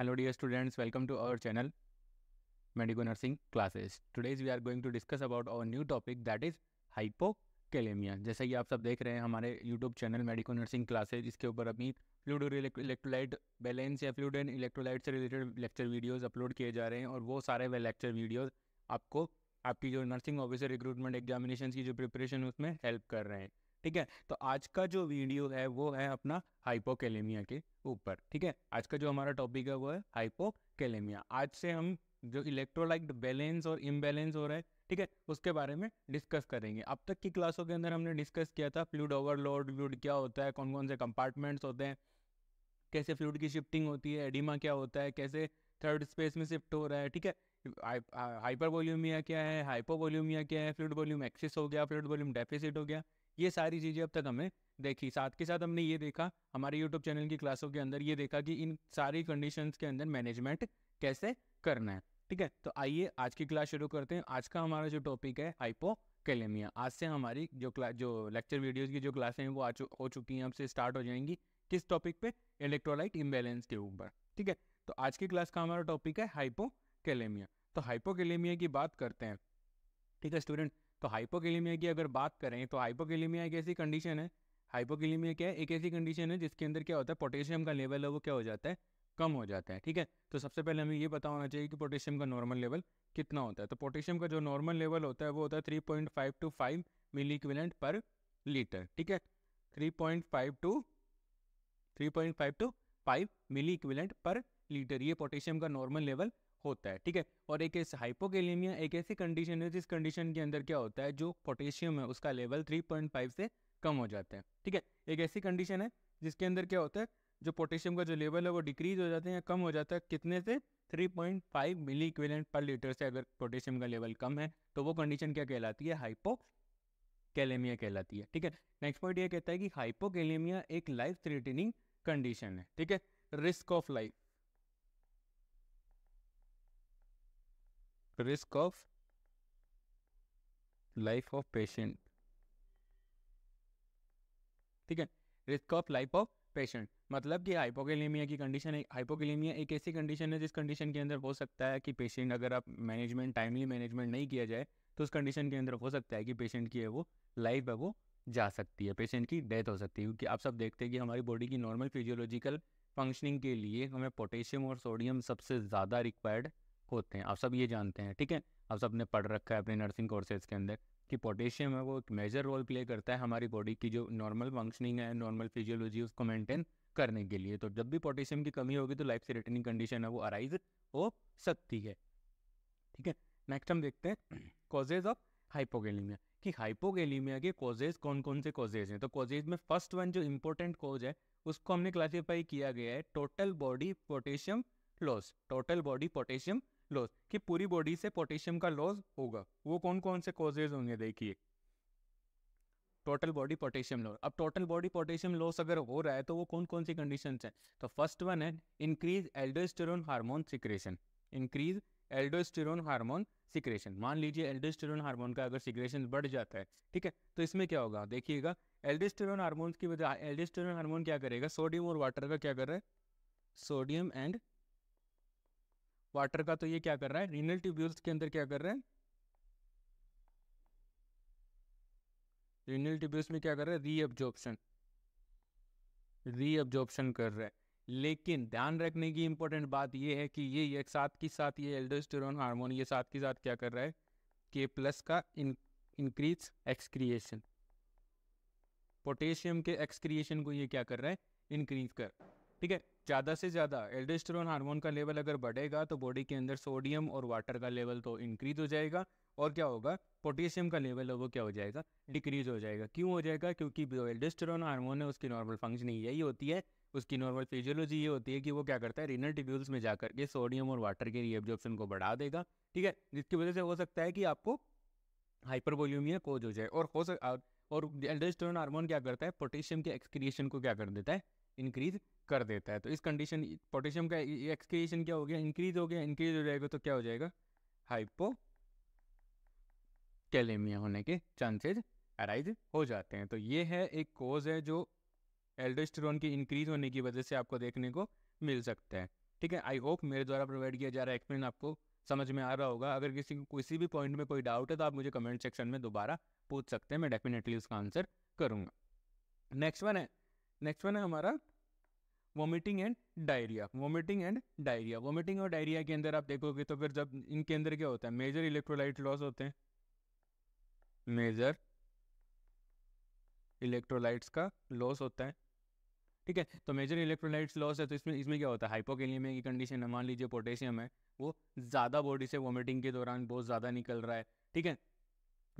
Hello dear students, welcome to our channel Medical Nursing Classes. Today we are going to discuss about our new topic that is hypokalemia. जैसा कि आप सब देख रहे हैं हमारे YouTube channel medico nursing classes इसके ऊपर अभी फ्लूड इलेक्ट्रोलाइट बैलेंस या फ्लूड एंड इलेक्ट्रोलाइट से रिलेटेड लेक्चर वीडियोस अपलोड किए जा रहे हैं और वो सारे वे लेक्चर वीडियोस आपको आपकी जो नर्सिंग ऑफिसर रिक्रूटमेंट एग्जामिनेशन की जो प्रिपरेशन है उसमें हेल्प कर रहे हैं ठीक है? तो आज का जो वीडियो है, वो है अपना हाइपोकेलेमिया के ऊपर, ठीक है? आज का जो हमारा टॉपिक है, वो है हाइपोकेलेमिया आज से हम जो इलेक्ट्रोलाइट बैलेंस और इम्बैलेंस हो रहा है, ठीक है? उसके बारे में डिस्कस करेंगे। अब तक की क्लासों के अंदर हमने डिस्कस किया था फ्लूड ओवरलोड फ्लूड क्या होता है कौन कौन से कंपार्टमेंट्स होते हैं, कैसे फ्लूड की शिफ्टिंग होती है एडिमा क्या होता है, कैसे थर्ड स्पेस में शिफ्ट हो रहा है, ठीक है? हाइपर वॉल्यूमिया क्या है हाइपो वॉल्यूमिया क्या है फ्लूड वॉल्यूम एक्सिस हो गया फ्लूड वॉल्यूम डेफिसिट हो गया ये सारी चीज़ें अब तक हमें देखी। साथ के साथ हमने ये देखा हमारे यूट्यूब चैनल की क्लासों के अंदर ये देखा कि इन सारी कंडीशंस के अंदर मैनेजमेंट कैसे करना है। ठीक है? तो आइए आज की क्लास शुरू करते हैं। आज का हमारा जो टॉपिक है हाइपोकेलेमिया आज से हमारी जो क्लास जो लेक्चर वीडियोज़ की जो क्लासें हैं वो आ चु, हो चुकी हैं अब से स्टार्ट हो जाएँगी। किस टॉपिक पे? इलेक्ट्रोलाइट इम्बेलेंस के ऊपर। ठीक है? तो आज की क्लास का हमारा टॉपिक है हाइपोकेलेमिया तो हाइपोकेलेमिया की बात करते हैं। ठीक है स्टूडेंट तो हाइपोकेलेमिया की अगर बात करें तो हाइपोकेलेमिया एक ऐसी कंडीशन है। हाइपोकेलेमिया क्या है? एक ऐसी कंडीशन है, जिसके अंदर क्या होता है पोटेशियम का लेवल है, वो क्या हो जाता है? कम हो जाता है, ठीक है? तो सबसे पहले हमें ये पता होना चाहिए कि पोटेशियम का नॉर्मल लेवल कितना होता है। तो पोटेशियम का जो नॉर्मल लेवल होता है, वो होता है three point five to five milliequivalent per litre ठीक है? Three point five to three point five to five milliequivalent per litre ये पोटेशियम का नॉर्मल लेवल होता है, ठीक है? और एक ऐसे हाइपोकेलेमिया एक ऐसी कंडीशन है, जिस कंडीशन के अंदर क्या होता है, जो पोटेशियम है, उसका लेवल 3.5 से कम हो जाता है, ठीक है? एक ऐसी कंडीशन है, जिसके अंदर क्या होता है, जो पोटेशियम का जो लेवल है, वो डिक्रीज हो जाते हैं या कम हो जाता है, कितने से? 3.5 मिली इक्विलेंट पर लीटर से अगर पोटेशियम का लेवल कम है तो वो कंडीशन क्या कहलाती है? हाइपो कैलेमिया कहलाती है, ठीक है? नेक्स्ट पॉइंट ये कहता है कि हाइपोकेलेमिया एक लाइफ थ्रेटनिंग कंडीशन है, ठीक है? Risk of life risk of life of patient ठीक है? Risk of life of patient मतलब कि हाइपोकेलेमिया की कंडीशन है हाइपोकेलेमिया एक ऐसी कंडीशन है जिस कंडीशन के अंदर हो सकता है कि पेशेंट अगर आप मैनेजमेंट टाइमली मैनेजमेंट नहीं किया जाए तो उस कंडीशन के अंदर हो सकता है कि पेशेंट की है वो लाइफ है वो जा सकती है पेशेंट की डेथ हो सकती है। क्योंकि आप सब देखते हैं कि हमारी बॉडी की नॉर्मल फिजियोलॉजिकल फंक्शनिंग के लिए हमें पोटेशियम और सोडियम सबसे ज़्यादा रिक्वायर्ड होते हैं, आप सब ये जानते हैं, ठीक है? आप सबने पढ़ रखा है अपने नर्सिंग कोर्सेज के अंदर कि पोटेशियम है वो एक मेजर रोल प्ले करता है हमारी बॉडी की जो नॉर्मल फंक्शनिंग है नॉर्मल फिजियोलॉजी उसको मेंटेन करने के लिए। तो जब भी पोटेशियम की कमी होगी तो लाइफ से रिटर्निंग कंडीशन है, वो अराइज हो सकती है, ठीक है? नेक्स्ट हम देखते हैं कॉजेज ऑफ़ हाइपोगेलीमिया कि हाइपोगेलीमिया के कॉजेज कौन कौन से कॉजेज हैं? तो कॉजेज में फ़र्स्ट वन जो इंपॉर्टेंट कॉज है, उसको हमने क्लासीफाई किया गया है total body potassium loss total body potassium loss कि पूरी बॉडी से पोटेशियम का लॉस होगा। वो कौन कौन से कॉजेज होंगे, देखिए। टोटल बॉडी पोटेशियम लॉस अब टोटल बॉडी पोटेशियम लॉस अगर हो रहा है तो वो कौन कौन सी कंडीशन है? तो फ़र्स्ट वन है increase aldosterone hormone secretion increase aldosterone hormone secretion मान लीजिए एल्डोस्टेरोन हार्मोन का अगर सिक्रेशन बढ़ जाता है, ठीक है? तो इसमें क्या होगा? देखिएगा एल्डोस्टेरोन हार्मोन की वजह एल्डोस्टेरोन हार्मोन क्या करेगा? सोडियम और वाटर का क्या कर रहा है? सोडियम एंड वाटर का तो ये क्या कर रहा है? रीनल ट्यूब्यूल्स के अंदर क्या कर रहा है? रीनल ट्यूब्यूल्स में क्या कर रहा है? रीअब्जॉर्प्शन रीअब्जॉर्प्शन कर रहा है। लेकिन ध्यान रखने की इंपॉर्टेंट बात यह है कि ये एक साथ के साथ ये एल्डोस्टेरोन हार्मोन ये साथ के साथ क्या कर रहा है? के प्लस का इन इंक्रीज एक्सक्रिएशन पोटेशियम के एक्सक्रिएशन को ये क्या कर रहा है? इंक्रीज कर ठीक है? ज़्यादा से ज़्यादा एल्डोस्टेरोन हार्मोन का लेवल अगर बढ़ेगा तो बॉडी के अंदर सोडियम और वाटर का लेवल तो इंक्रीज हो जाएगा। और क्या होगा? पोटेशियम का लेवल है, वो क्या हो जाएगा? डिक्रीज हो जाएगा। क्यों हो जाएगा? क्योंकि जो एल्डोस्टेरोन हार्मोन है, उसकी नॉर्मल फंक्शनिंग यही होती है। उसकी नॉर्मल फिजियोलॉजी ये होती है कि वो क्या करता है? रिनल टिब्यूल्स में जाकर के सोडियम और वाटर के रीअब्जॉर्प्शन को बढ़ा देगा। ठीक है? जिसकी वजह से हो सकता है कि आपको हाइपरवोल्यूमिया कोज हो जाए। और हो सक, और एल्डोस्टेरोन हार्मोन क्या करता है? पोटेशियम के एक्सक्रिएशन को क्या कर देता है? इंक्रीज कर देता है। तो इस कंडीशन पोटेशियम का एक्सक्रिएशन क्या हो गया? इंक्रीज हो गया इंक्रीज हो जाएगा तो क्या हो जाएगा? हाइपो कैलेमिया होने के चांसेज अराइज हो जाते हैं। तो ये है एक कोज है जो एल्डोस्टेरोन की इंक्रीज होने की वजह से आपको देखने को मिल सकता है। ठीक है? आई होप मेरे द्वारा प्रोवाइड किया जा रहा है एक्सप्लेन आपको समझ में आ रहा होगा। अगर किसी को, किसी भी पॉइंट में कोई डाउट है तो आप मुझे कमेंट सेक्शन में दोबारा पूछ सकते हैं। मैं डेफिनेटली उसका आंसर करूँगा। नेक्स्ट वन है नेक्स्ट वन है हमारा vomiting and diarrhoea vomiting and diarrhoea vomiting और डायरिया के अंदर आप देखोगे तो फिर जब इनके अंदर क्या होता है? मेजर इलेक्ट्रोलाइट लॉस होते हैं। मेजर इलेक्ट्रोलाइट्स का लॉस होता है। ठीक है? तो मेजर इलेक्ट्रोलाइट्स लॉस है तो इसमें इसमें क्या होता है? हाइपोकेलियमिया की कंडीशन है, मान लीजिए पोटेशियम है, वो ज़्यादा बॉडी से वोमिटिंग के दौरान बहुत ज़्यादा निकल रहा है। ठीक है?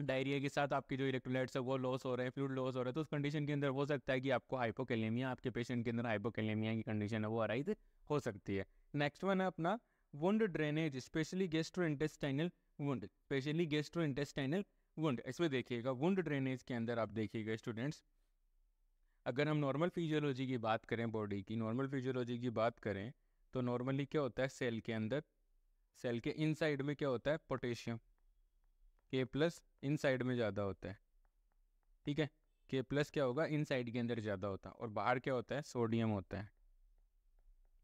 डायरिया के साथ आपके जो इलेक्ट्रोलाइट्स है, वो लॉस हो रहे हैं फ्लूड लॉस हो रहा है तो उस कंडीशन के अंदर हो सकता है कि आपको हाइपोकेलेमिया आपके पेशेंट के अंदर हाइपोकेलेमिया की कंडीशन है, वो अराइज हो सकती है। नेक्स्ट वन है अपना wound drainage specially gastrointestinal wound specially gastrointestinal wound इसमें देखिएगा वुंड ड्रेनेज के अंदर आप देखिएगा स्टूडेंट्स अगर हम नॉर्मल फिजियोलॉजी की बात करें बॉडी की नॉर्मल फिजियोलॉजी की बात करें तो नॉर्मली क्या होता है सेल के अंदर सेल के इनसाइड में क्या होता है पोटेशियम के प्लस इन साइड में ज़्यादा होता है। ठीक है? के प्लस क्या होगा? इन साइड के अंदर ज़्यादा होता है। और बाहर क्या होता है? सोडियम होता है।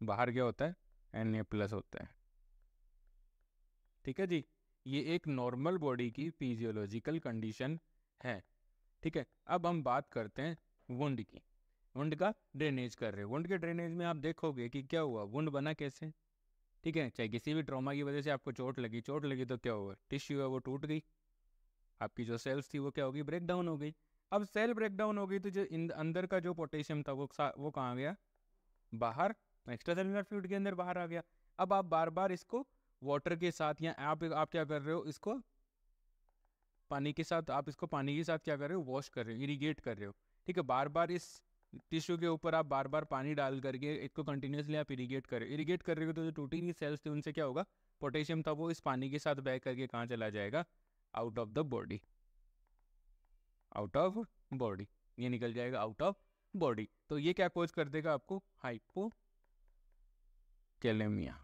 बाहर क्या होता है? एन ए प्लस होता है। ठीक है जी? ये एक नॉर्मल बॉडी की फिजियोलॉजिकल कंडीशन है। ठीक है? अब हम बात करते हैं वुंड की। वुंड का ड्रेनेज कर रहे हैं। वुंड के ड्रेनेज में आप देखोगे कि क्या हुआ? वुंड बना कैसे? ठीक है? चाहे किसी भी ट्रॉमा की वजह से आपको चोट लगी चोट लगी तो क्या हुआ? टिश्यू है, वो टूट गई। आपकी जो सेल्स थी वो क्या होगी ब्रेक डाउन हो गई। अब सेल ब्रेक डाउन हो गई तो जो अंदर का जो पोटेशियम था वो वो कहाँ गया? बाहर। एक्स्ट्रा सेलुलर फ्लूड के अंदर बाहर आ गया। अब आप बार बार इसको वाटर के साथ या आप आप क्या कर रहे हो? इसको पानी के साथ, आप इसको पानी के साथ क्या कर रहे हो? वॉश कर रहे हो इरीगेट कर रहे हो। ठीक है बार बार इस टिश्यू के ऊपर आप बार बार पानी डाल करके इसको कंटिन्यूसली आप इरीगेट कर रहे हो। इरीगेट कर रहे हो तो जो टूटी हुई सेल्स थे उनसे क्या होगा? पोटेशियम था वो इस पानी के साथ बैग करके कहाँ चला जाएगा? Out of the body out of body ये निकल जाएगा आउट ऑफ़ बॉडी तो ये क्या कोज कर देगा आपको? हाइपो कैलेमिया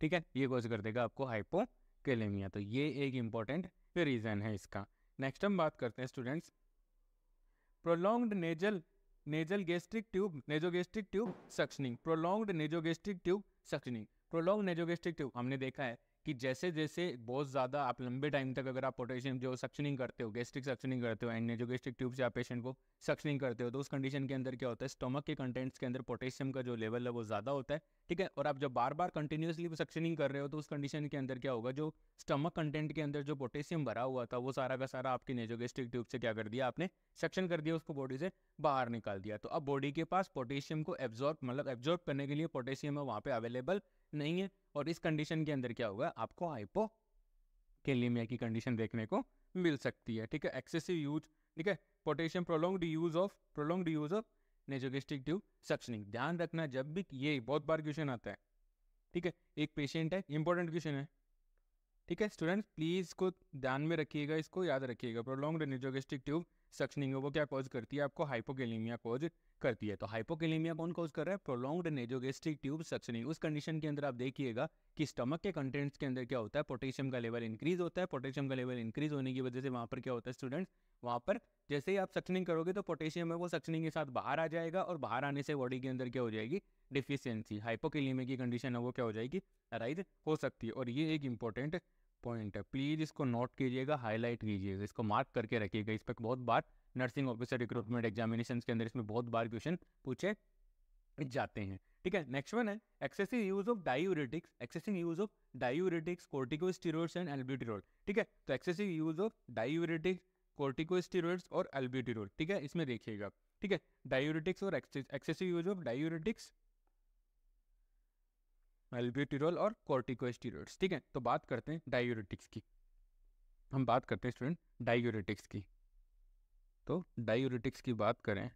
ठीक है? ये कोज कर देगा आपको हाइपो कैलेमिया तो ये एक इंपॉर्टेंट रीजन है इसका. नेक्स्ट हम बात करते हैं students prolonged nasal nasal gastric tube nasogastric tube suctioning prolonged nasogastric tube suctioning prolong nasogastric tube हमने देखा है कि जैसे जैसे बहुत ज़्यादा आप लंबे टाइम तक अगर आप पोटेशियम जो सक्शनिंग करते हो, गेस्ट्रिक सक्शनिंग करते हो एंड जो गेस्ट्रिक ट्यूब से आप पेशेंट को सक्शनिंग करते हो तो उस कंडीशन के अंदर क्या होता है, स्टोमक के कंटेंट्स के अंदर पोटेशियम का जो लेवल है वो ज़्यादा होता है, ठीक है? और आप जब बार बार कंटिन्यूसली सक्शनिंग कर रहे हो तो उस कंडीशन के अंदर क्या होगा, जो स्टमक कंटेंट के अंदर जो पोटेशियम भरा हुआ था, वो सारा का सारा आपकी नेजोगेस्ट्रिक ट्यूब से क्या कर दिया, आपने सक्शन कर दिया, उसको बॉडी से बाहर निकाल दिया। तो अब बॉडी के पास पोटेशियम को एब्जॉर्ब मतलब एब्जॉर्ब करने के लिए पोटेशियम है, वहाँ पे अवेलेबल नहीं है और इस कंडीशन के अंदर क्या होगा? आपको हाइपो केलीमिया की कंडीशन देखने को मिल सकती है, ठीक है? एक्सेसिव यूज़ ठीक है? Potassium prolonged use of prolonged use of nasogastric tube suctioning ध्यान रखना, जब भी ये बहुत बार क्वेश्चन आता है, ठीक है? एक पेशेंट है इंपॉर्टेंट क्वेश्चन है, ठीक है? स्टूडेंट्स प्लीज़ इसको ध्यान में रखिएगा, इसको याद रखिएगा। प्रोलोंग्ड नेजोगेस्टिक ट्यूब सक्शनिंग वो क्या कॉज करती है आपको? हाइपोकेलीमिया कॉज करती है। तो हाइपोकेलेमिया कौन कॉज कर रहा है? प्रोलॉन्ग्ड नेजोगेस्ट्रिक ट्यूब सक्शनिंग उस कंडीशन के अंदर आप देखिएगा कि स्टमक के कंटेंट्स के अंदर क्या होता है? पोटेशियम का लेवल इंक्रीज होता है। पोटेशियम का लेवल इंक्रीज होने की वजह से वहाँ पर क्या होता है स्टूडेंट्स वहाँ पर जैसे ही आप सक्शनिंग करोगे तो पोटेशियम है, वो सक्शनिंग के साथ बाहर आ जाएगा और बाहर आने से बॉडी के अंदर क्या हो जाएगी? डिफिशियंसी हाइपोकेलीमिया की कंडीशन है, वो क्या हो जाएगी? राइज हो सकती है। और ये एक इंपॉर्टेंट पॉइंट है। प्लीज़ इसको नोट कीजिएगा, हाईलाइट कीजिएगा, इसको मार्क करके रखिएगा। इस पर बहुत बार नर्सिंग ऑफिसर रिक्रूटमेंट एग्जामिनेशन के अंदर इसमें बहुत बार क्वेश्चन पूछे जाते हैं। ठीक है, नेक्स्ट वन है, excessive use of diuretics excessive use of diuretics corticosteroids and albuterol. ठीक है तो excessive use of diuretics corticosteroids और एल्ब्यूटिरोल। ठीक है, इसमें देखिएगा। ठीक है डायूरेटिक्स और excessive use of diuretics albuterol और कोर्टिकोस्टेरॉइड्स। ठीक है तो बात करते हैं डायूरेटिक्स की। हम बात करते हैं स्टूडेंट डायूरेटिक्स की। तो डायूरेटिक्स की बात करें।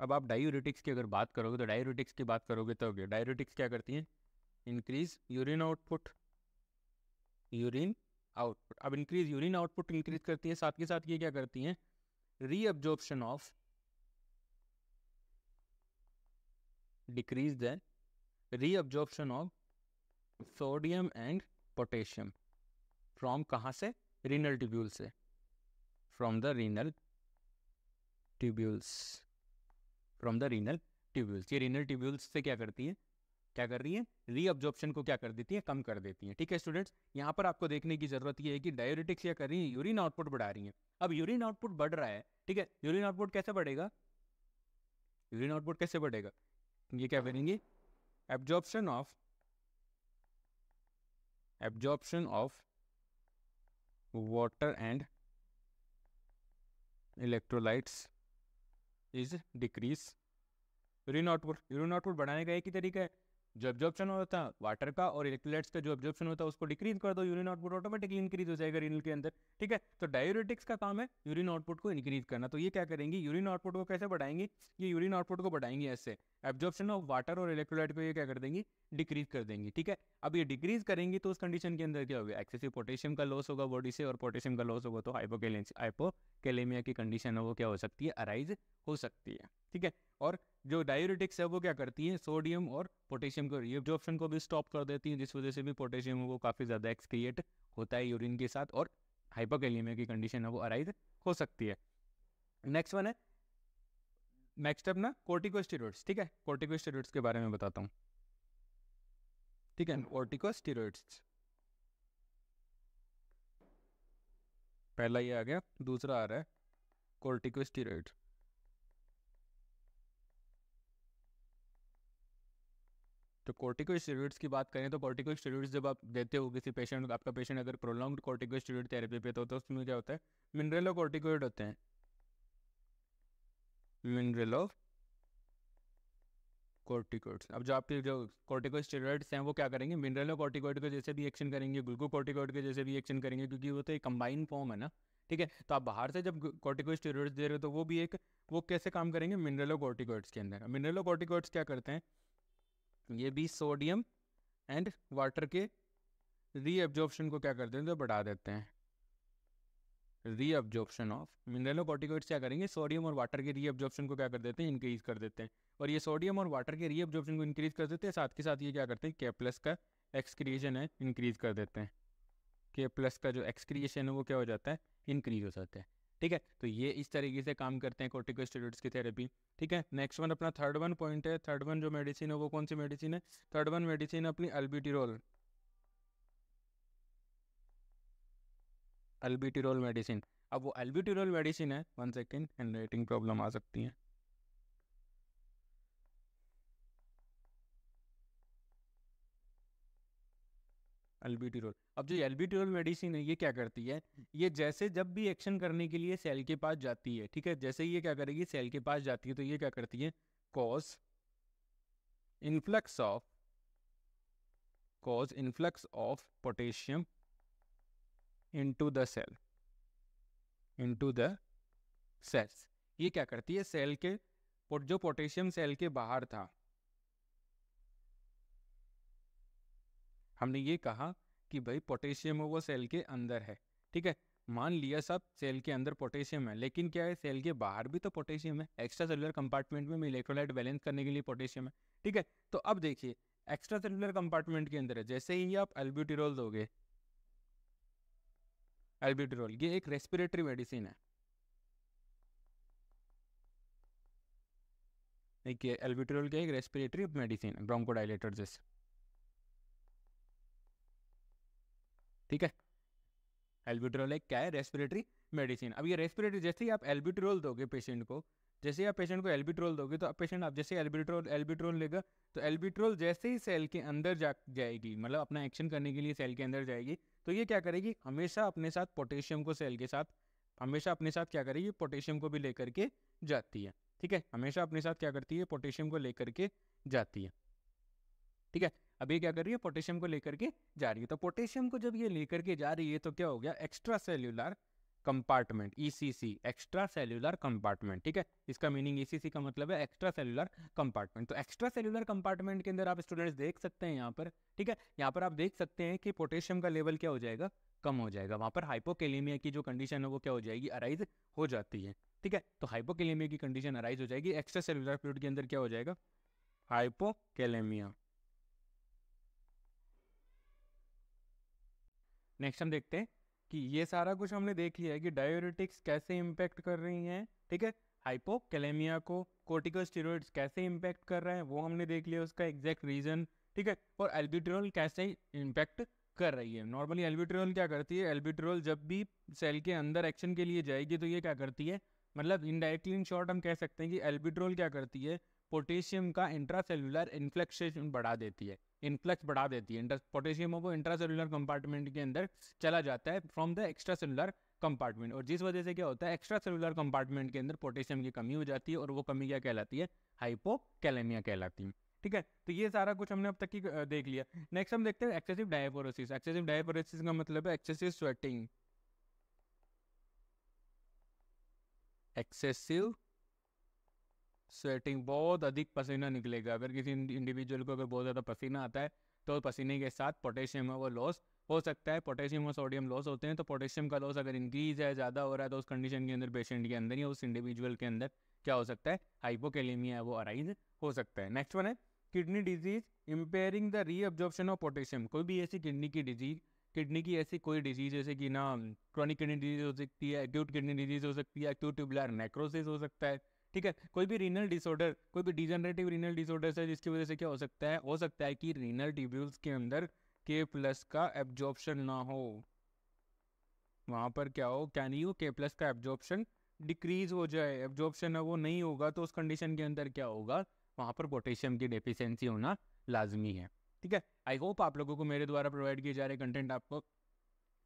अब आप डायूरेटिक्स की अगर बात करोगे तो डायूरेटिक्स की बात करोगे तो डायूरेटिक्स क्या करती हैं? Increase urine output urine output अब इंक्रीज यूरिन आउटपुट इंक्रीज करती है, साथ के साथ ये क्या करती हैं? Reabsorption of decrease the reabsorption of sodium and potassium from कहाँ से? रीनल ट्यूब्यूल से. From the renal tubules from the renal tubules ये रीनल ट्यूब्यूल्स से क्या करती है? क्या कर रही है? रीअब्जॉर्प्शन को क्या कर देती है? कम कर देती है. ठीक है स्टूडेंट्स यहाँ पर आपको देखने की ज़रूरत यह है कि डायोरेटिक्स क्या कर रही है? यूरिन आउटपुट बढ़ा रही है. अब यूरिन आउटपुट बढ़ रहा है. ठीक है यूरिन आउटपुट कैसे बढ़ेगा? यूरिन आउटपुट कैसे बढ़ेगा? ये क्या करेंगे? Absorption of absorption of water and electrolytes is decrease urine output urine output बढ़ाने का एक ही तरीका है। जो एब्जॉर्प्शन होता है वाटर का और इलेक्ट्रोलाइट्स का जो एब्जॉर्प्शन होता है, उसको डिक्रीज कर दो यूरिन आउटपुट ऑटोमेटिकली इंक्रीज हो जाएगा रीनल के अंदर, ठीक है? तो डायोरेटिक्स का काम है यूरिन आउटपुट को इंक्रीज करना। तो ये क्या करेंगे? यूरिन आउटपुट को कैसे बढ़ाएँगे? ये यूरिन आउटपुट को बढ़ाएँगे ऐसे। एब्जॉर्प्शन ऑफ़ वाटर और इलेक्ट्रोलाइट को ये क्या कर देंगी? डिक्रीज कर देंगी, ठीक है? अब ये डिक्रीज करेंगे तो उस कंडीशन के अंदर क्या होगा? एक्सेसिव पोटेशियम का लॉस होगा बॉडी से और पोटेशियम का लॉस होगा तो हाइपोकेलेमिया की कंडीशन है वो क्या हो सकती है? अराइज हो सकती है। ठीक है? और जो डायोरेटिक्स है, वो क्या करती है? सोडियम और पोटेशियम को रीअब्जॉर्प्शन को भी स्टॉप कर देती है, जिस वजह से भी पोटेशियम वो काफ़ी ज़्यादा एक्सक्रिएट होता है यूरिन के साथ और हाइपोकेलियमिया की कंडीशन है, वो अराइज हो सकती है। नेक्स्ट वन है नेक्स्ट स्टेप ना कोर्टिकोस्टेरॉइड्स ठीक है? कोर्टिकोस्टेरॉइड्स के बारे में बताता हूँ। ठीक है? कोर्टिकोस्टेरॉइड्स पहला ये आ गया, दूसरा आ रहा है कोर्टिकोस्टेरॉइड्स तो कोर्टिकोस्टेरॉइड्स की बात करें तो कोर्टिकोस्टेरॉइड्स जब आप देते हो किसी पेशेंट आपका पेशेंट अगर प्रोलॉन्ग कोर्टिकोस्टेरॉइड थेरेपी पे तो, तो उसमें क्या होता है? मिनरलो कोर्टिकोइड होते हैं। मिनरलो कोर्टिकोइड्स अब जो आपके जो कोर्टिकोस्टेरॉइड्स हैं वो क्या करेंगे? मिनरलो कोर्टिकोइड के जैसे भी एक्शन करेंगे ग्लूकोकोर्टिकोइड के जैसे भी एक्शन करेंगे क्योंकि वो तो एक कंबाइन फॉर्म है ना ठीक है? तो आप बाहर से जब कोर्टिकोस्टेरॉइड्स दे रहे हो तो वो भी एक वो कैसे काम करेंगे? मिनरलो कोर्टिकोइड्स के अंदर। मिनरलो कोर्टिकोइड्स क्या करते हैं? ये भी सोडियम एंड वाटर के रीअब्जॉर्प्शन को क्या करते हैं? तो बढ़ा देते हैं। रीअब्जॉर्प्शन ऑफ़ मिनरलोकॉर्टिकॉइड्स क्या करेंगे? सोडियम और वाटर के रीअब्जॉर्प्शन को क्या कर देते हैं? इंक्रीज कर देते हैं। और ये सोडियम और वाटर के रीअब्जॉर्प्शन को इंक्रीज कर देते हैं, साथ के साथ ये क्या करते हैं? के प्लस का एक्सक्रिएशन है इंक्रीज कर देते हैं। के प्लस का जो एक्सक्रिएशन है, वो क्या हो जाता है? इंक्रीज हो जाता है। ठीक है? तो ये इस तरीके से काम करते हैं कोर्टिकोस्टेरॉइड्स की थेरेपी ठीक है? नेक्स्ट वन अपना थर्ड वन पॉइंट है। थर्ड वन जो मेडिसिन है वो कौन सी मेडिसिन है? थर्ड वन मेडिसिन अपनी अल्बिटिरोल अल्बिटिरोल मेडिसिन अब वो अल्बिटिरोल मेडिसिन है। One second hand writing problem आ सकती है। एल्बिटिरोल अब जो एल्बिटिरोल मेडिसिन है, ये क्या करती है? ये जैसे जब भी एक्शन करने के लिए सेल के पास जाती है, ठीक है? जैसे ये क्या करेगी? सेल के पास जाती है तो ये क्या करती है? Cause influx of, cause influx of potassium into the cell, into the cells. ये क्या करती है? सेल के, जो पोटेशियम सेल के बाहर था हमने ये कहा कि भाई पोटेशियम वो सेल के अंदर है, ठीक है? मान लिया सब सेल के अंदर पोटेशियम है, लेकिन क्या है सेल के बाहर भी तो पोटेशियम है? एक्स्ट्रा सेलुलर कंपार्टमेंट में इलेक्ट्रोलाइट बैलेंस करने के लिए पोटेशियम है, ठीक है? तो अब देखिए एक्स्ट्रा सेलुलर कंपार्टमेंट के अंदर है, जैसे ही आप एल्ब्यूटिरोल दोगे एल्ब्यूटिरोल ये एक रेस्पिरेटरी मेडिसिन है। देखिए एल्ब्यूटिरोल क्या एक रेस्पिरेटरी मेडिसिन है ब्रोंकोडाइलेटर जैसे। ठीक है? एल्ब्यूट्रोल एक क्या है? रेस्पिरेटरी मेडिसिन अब ये रेस्पिरेटरी जैसे ही आप एल्ब्यूट्रोल दोगे पेशेंट को, जैसे ही आप पेशेंट को एल्बिट्रोल दोगे तो आप पेशेंट आप जैसे एल्बिट्रोल एल्बिट्रोल लेगा तो एल्बिट्रोल जैसे ही सेल के अंदर जा, जाएगी मतलब अपना एक्शन करने के लिए सेल के अंदर जाएगी तो ये क्या करेगी? हमेशा अपने साथ पोटेशियम को सेल के साथ, हमेशा अपने साथ क्या करेगी? पोटेशियम को भी लेकर के जाती है, ठीक है? हमेशा अपने साथ क्या करती है? पोटेशियम को लेकर के जाती है, ठीक है? अब ये क्या कर रही है? पोटेशियम को लेकर के जा रही है। तो पोटेशियम को जब ये लेकर के जा रही है तो क्या हो गया? Extracellular compartment ECC extracellular compartment, ठीक है? इसका मीनिंग ईसीसी का मतलब है एक्स्ट्रा सेल्यूलर कंपार्टमेंट। तो एक्स्ट्रा सेल्यूलर कंपार्टमेंट के अंदर आप स्टूडेंट्स देख सकते हैं यहाँ पर, ठीक है? यहाँ पर आप देख सकते हैं कि पोटेशियम का लेवल क्या हो जाएगा? कम हो जाएगा। वहाँ पर हाइपोकेलेमिया की जो कंडीशन है, वो क्या हो जाएगी? अराइज हो जाती है, ठीक है? तो हाइपोकेलेमिया की कंडीशन अराइज हो जाएगी। एक्स्ट्रा सेल्यूलर फ्लूड के अंदर क्या हो जाएगा? हाइपोकेलेमिया। नेक्स्ट हम देखते हैं कि ये सारा कुछ हमने देख लिया है कि डायोरेटिक्स कैसे इम्पेक्ट कर रही हैं, ठीक है? हाइपोकैलेमिया को कोर्टिकोस्टेरॉइड्स कैसे इम्पैक्ट कर रहे हैं, वो हमने देख लिया उसका एग्जैक्ट रीजन ठीक है? और एल्बिट्रोल कैसे इम्पैक्ट कर रही है? नॉर्मली एल्बिट्रोल क्या करती है? एल्बिट्रोल जब भी सेल के अंदर एक्शन के लिए जाएगी तो ये क्या करती है? मतलब इनडायरेक्टली इन शॉर्ट हम कह सकते हैं कि एल्बिट्रोल क्या करती है? पोटेशियम का इंट्रासेलुलर इन्फ्लेक्शन बढ़ा देती है। इन्फ्लक्स बढ़ा देती है। पोटेशियम वो इंट्रासेलुलर कंपार्टमेंट के अंदर चला जाता है from the extra cellular compartment और जिस वजह से क्या होता है एक्स्ट्रा सेलुलर कंपार्टमेंट के अंदर पोटेशियम की कमी हो जाती है और वो कमी क्या कहलाती है हाइपोकैलेमिया कहलाती है। ठीक है? तो ये सारा कुछ हमने अब तक की देख लिया। नेक्स्ट हम देखते हैं एक्सेसिव डायपोरोसिस एक्सेसिव डायपोरोसिस का मतलब है एक्सेसिव स्वेटिंग एक्सेसिव स्वेटिंग बहुत अधिक पसीना निकलेगा। अगर किसी इंडिविजुअल को अगर बहुत ज़्यादा पसीना आता है तो पसीने के साथ पोटेशियम है वो लॉस हो सकता है। पोटेशियम और सोडियम लॉस होते हैं तो पोटेशियम का लॉस अगर इंक्रीज है, ज़्यादा हो रहा है तो उस कंडीशन के अंदर पेशेंट के अंदर या उस इंडिविजुअल के अंदर क्या हो सकता है? हाइपोकेलेमिया है, वो अराइज हो सकता है। नेक्स्ट वन है kidney disease impairing the re reabsorption of potassium कोई भी ऐसी किडनी की डिज़ीज़ किडनी की ऐसी कोई डिज़ीज़ जैसे कि ना क्रॉनिक किडनी डिज़ीज़ हो सकती है एक्यूट किडनी डिज़ीज़ हो सकती है एक्यूट ट्यूबुलर नेक्रोसिस हो सकता है। ठीक है, कोई भी रीनल डिसऑर्डर कोई भी डिजनरेटिव रीनल डिसऑर्डर है जिसकी वजह से क्या हो सकता है? हो सकता है कि रीनल ट्यूब्यूल्स के अंदर के प्लस का एब्जॉर्प्शन ना हो। वहाँ पर क्या हो? कैन यू के प्लस का एब्जॉर्प्शन डिक्रीज हो जाए? एब्जॉर्प्शन है वो नहीं होगा तो उस कंडीशन के अंदर क्या होगा? वहाँ पर पोटेशियम की डेफिशिएंसी होना लाजमी है। ठीक है आई होप आप लोगों को मेरे द्वारा प्रोवाइड किए जा रहे कंटेंट आपको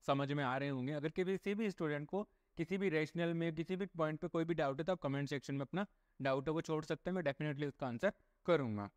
समझ में आ रहे होंगे। अगर किसी भी स्टूडेंट को किसी भी रेशनल में, किसी भी पॉइंट पे कोई भी डाउट है तो आप कमेंट सेक्शन में अपना डाउट है वो छोड़ सकते हैं। मैं डेफिनेटली उसका आंसर करूँगा।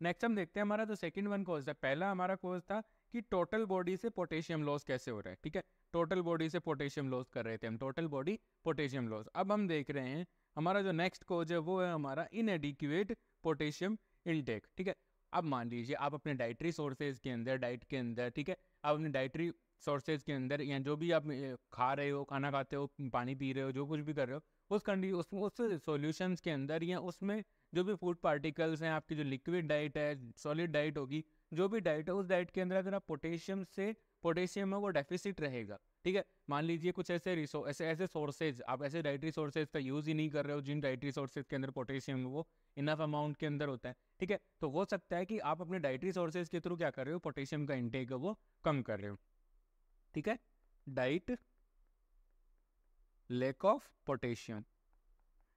नेक्स्ट हम देखते हैं हमारा जो सेकंड वन कोर्स है। पहला हमारा कोर्स था कि टोटल बॉडी से पोटेशियम लॉस कैसे हो रहा है, ठीक है? टोटल बॉडी से पोटेशियम लॉस कर रहे थे हम टोटल बॉडी पोटेशियम लॉस अब हम देख रहे हैं, हमारा जो नेक्स्ट कोज है वो है हमारा इनएडिक्यूएट पोटेशियम इनटेक ठीक है? अब मान लीजिए आप अपने डाइटरी सोर्सेज के अंदर डाइट के अंदर, ठीक है? आप अपने डाइटरी सोर्सेज के अंदर या जो भी आप खा रहे हो, खाना खाते हो, पानी पी रहे हो, जो कुछ भी कर रहे हो, उस कंडी, उस उस सॉल्यूशंस के अंदर या उसमें जो भी फ़ूड पार्टिकल्स हैं, आपकी जो लिक्विड डाइट है सॉलिड डाइट होगी, जो भी डाइट है, उस डाइट के अंदर अगर आप पोटेशियम से पोटेशियम है वो डेफिसिट रहेगा, ठीक है? मान लीजिए कुछ ऐसे रिसो ऐसे ऐसे सोर्सेज आप ऐसे डाइटरी सोर्सेज का यूज़ ही नहीं कर रहे हो, जिन डाइटरी सोर्सेज के अंदर पोटेशियम वो इनफ अमाउंट के अंदर होता है, ठीक है? तो हो सकता है कि आप अपने डाइटरी सोर्सेज के थ्रू क्या कर रहे हो पोटेशियम का इंटेक वो कम कर रहे हो। ठीक है? डाइट लेक ऑफ़ पोटेशियम